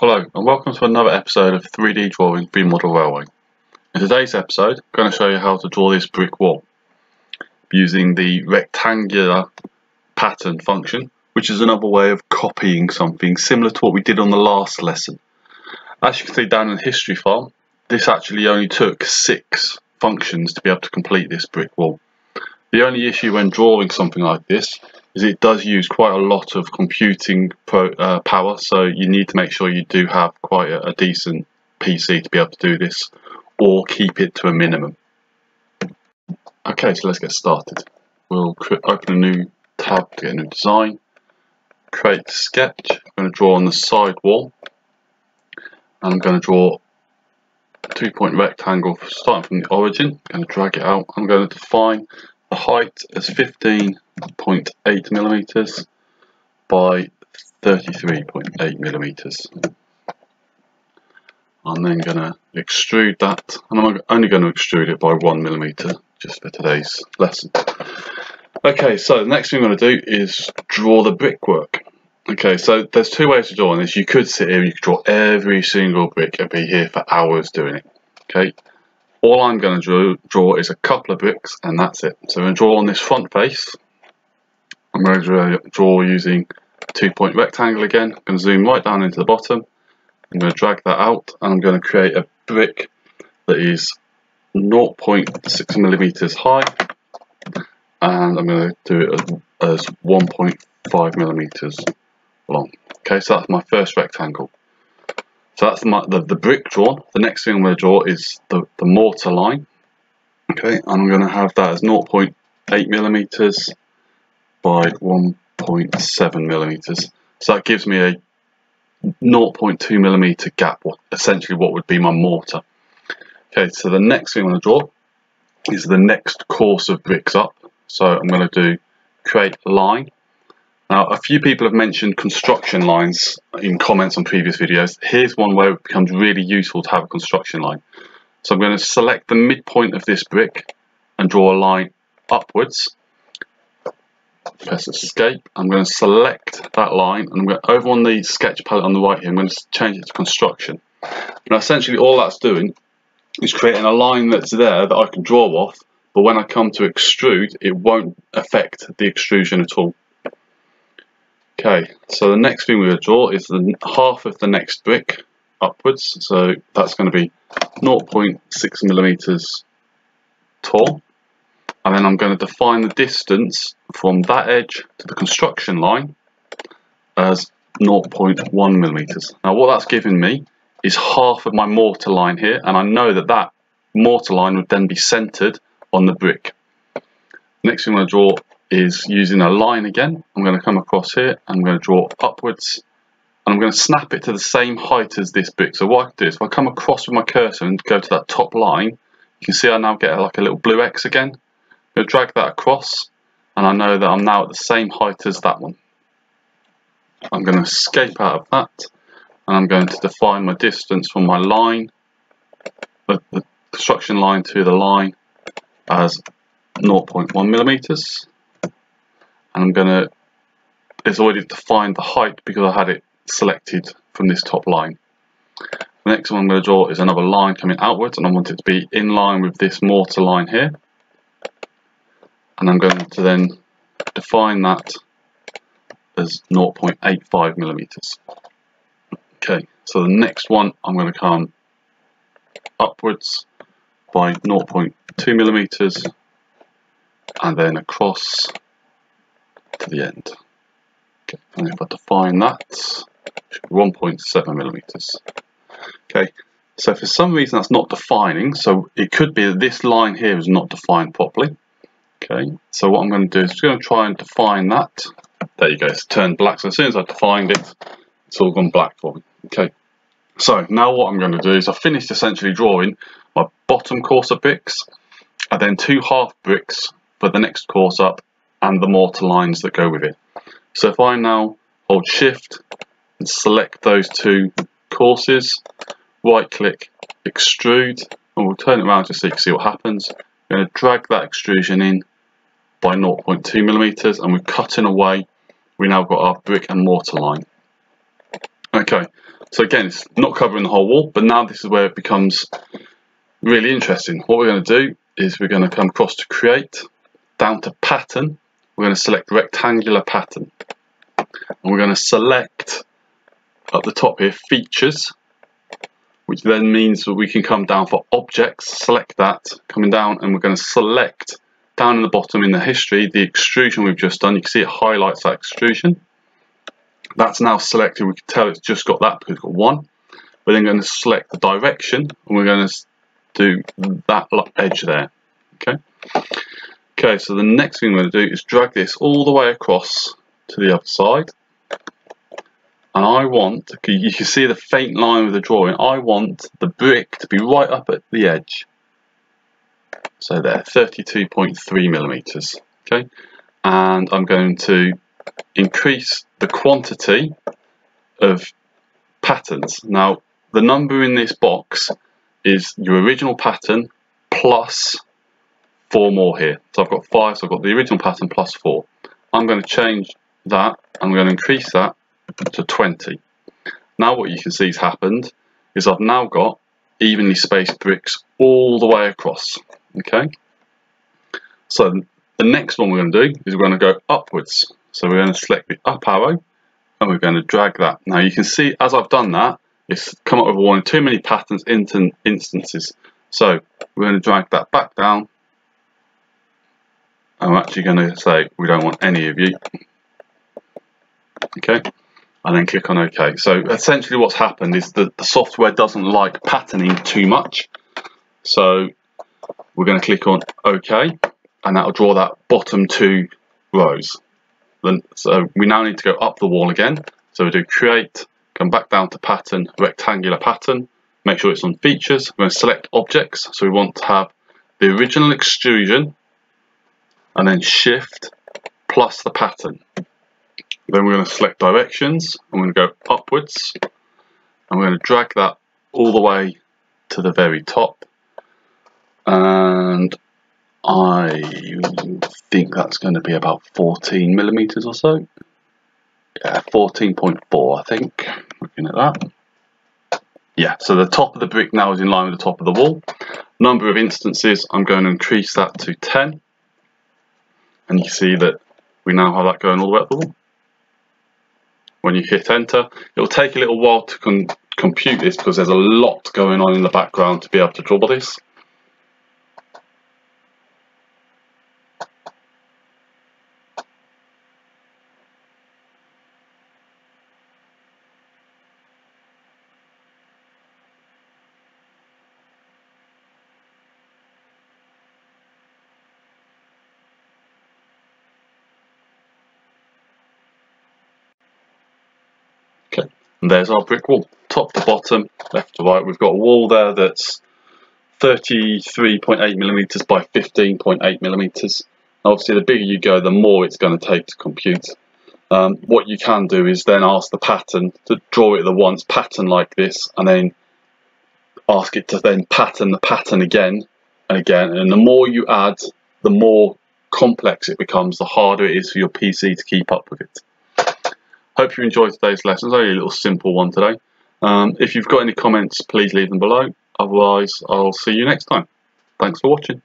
Hello and welcome to another episode of 3D Drawing B-Model Railway. In today's episode I'm going to show you how to draw this brick wall using the rectangular pattern function which is another way of copying something similar to what we did on the last lesson. As you can see down in the history file this actually only took six functions to be able to complete this brick wall. The only issue when drawing something like this is it does use quite a lot of computing pro, uh, power, so you need to make sure you do have quite a, a, decent PC to be able to do this, or keep it to a minimum. Okay, so let's get started. We'll open a new tab to get a new design, create sketch, I'm going to draw on the side wall, and I'm going to draw a two point rectangle starting from the origin, I'm going to drag it out, I'm going to define the height as 15.8 millimeters by 33.8 millimeters. I'm then going to extrude that, and I'm only going to extrude it by one millimeter just for today's lesson. Okay, so the next thing I'm going to do is draw the brickwork. Okay, so there's two ways of drawing this. You could sit here, you could draw every single brick and be here for hours doing it. Okay, all I'm going to draw, draw is a couple of bricks and that's it. So I'm going to draw on this front face. I'm going to draw, using two point rectangle again. I'm going to zoom right down into the bottom. I'm going to drag that out and I'm going to create a brick that is 0.6 millimeters high and I'm going to do it as, as 1.5 millimeters long. Okay, so that's my first rectangle. So that's my, the, the brick drawn. The next thing I'm going to draw is the, the mortar line. Okay, and I'm going to have that as 0.8 millimeters by 1.7 millimeters. So that gives me a 0.2 millimeter gap, essentially what would be my mortar. Okay, so the next thing I'm going to draw is the next course of bricks up. So I'm going to do create line now, a few people have mentioned construction lines in comments on previous videos. Here's one where it becomes really useful to have a construction line. So I'm going to select the midpoint of this brick and draw a line upwards. Press escape. I'm going to select that line and I'm going to, over on the sketch palette on the right here, I'm going to change it to construction. Now essentially all that's doing is creating a line that's there that I can draw off, but when I come to extrude, it won't affect the extrusion at all. Okay, so the next thing we're going to draw is the half of the next brick upwards. So that's going to be 0.6 millimeters tall. And then I'm going to define the distance from that edge to the construction line as 0.1 millimeters. Now what that's giving me is half of my mortar line here, and I know that that mortar line would then be centered on the brick. Next thing I'm going to draw is using a line again. I'm going to come across here, and I'm going to draw upwards, and I'm going to snap it to the same height as this brick. So what I do is if I come across with my cursor and go to that top line, you can see I now get like a little blue X again. Going to drag that across, and I know that I'm now at the same height as that one. I'm going to escape out of that, and I'm going to define my distance from my line, the, the construction line to the line, as 0.1 millimeters and I'm going to, it's already defined the height because I had it selected from this top line. The next one I'm going to draw is another line coming outwards and I want it to be in line with this mortar line here. And I'm going to then define that as 0.85 millimeters. Okay, so the next one I'm going to come upwards by 0.2 millimeters and then across to the end. Okay, and if I define that, 1.7 millimeters. Okay, so for some reason that's not defining, so it could be that this line here is not defined properly. Okay, so what I'm going to do is I'm going to try and define that. There you go, it's turned black. So as soon as I defined it, it's all gone black for me. Okay, so now what I'm going to do is I've finished essentially drawing my bottom course of bricks and then two half bricks for the next course up and the mortar lines that go with it. So if I now hold shift and select those two courses, right click, extrude, and we'll turn it around just so you can see what happens. I'm going to drag that extrusion in by 0.2 millimeters and we're cutting away. We now got our brick and mortar line. Okay, So again, it's not covering the whole wall, but now this is where it becomes really interesting. What we're going to do is we're going to come across to create, down to pattern, we're going to select rectangular pattern. And we're going to select at the top here features, which then means that we can come down for objects, select that, coming down, and we're going to select down in the bottom in the history the extrusion we've just done. You can see it highlights that extrusion. That's now selected. We can tell it's just got that because it's got one. We're then going to select the direction and we're going to do that edge there. Okay. Okay, so the next thing we're going to do is drag this all the way across to the other side. And I want, you can see the faint line of the drawing, I want the brick to be right up at the edge. So there, 32.3 millimeters. Okay, and I'm going to increase the quantity of patterns. Now, the number in this box is your original pattern plus four more here. So I've got five, so I've got the original pattern plus four. I'm going to change that, I'm going to increase that to 20. Now what you can see has happened is I've now got evenly spaced bricks all the way across. Okay, so the next one we're going to do is we're going to go upwards. So we're going to select the up arrow and we're going to drag that. Now you can see as I've done that, it's come up with warning, too many patterns into instances. So we're going to drag that back down. I'm actually going to say we don't want any of you. Okay, and then click on OK. So essentially what's happened is that the software doesn't like patterning too much. So we're going to click on OK and that'll draw that bottom two rows. Then, so we now need to go up the wall again. So we do create, come back down to pattern, rectangular pattern, make sure it's on features. We're going to select objects. So we want to have the original extrusion and then shift plus the pattern. Then we're going to select directions. I'm going to go upwards and we're going to drag that all the way to the very top. And I think that's going to be about 14 millimeters or so. Yeah, 14.4 I think, looking at that. Yeah, so the top of the brick now is in line with the top of the wall. Number of instances, I'm going to increase that to 10. And you see that we now have that going all the way up the wall. When you hit enter, it'll take a little while to compute this because there's a lot going on in the background to be able to draw this. Okay, and there's our brick wall, top to bottom, left to right. We've got a wall there that's 33.8 millimeters by 15.8 millimeters. Obviously, the bigger you go, the more it's going to take to compute. Um, what you can do is then ask the pattern to draw it the once pattern like this, and then ask it to then pattern the pattern again and again. And the more you add, the more complex it becomes, the harder it is for your PC to keep up with it. Hope you enjoyed today's lesson. It's only a little simple one today. Um, if you've got any comments, please leave them below. Otherwise, I'll see you next time. Thanks for watching.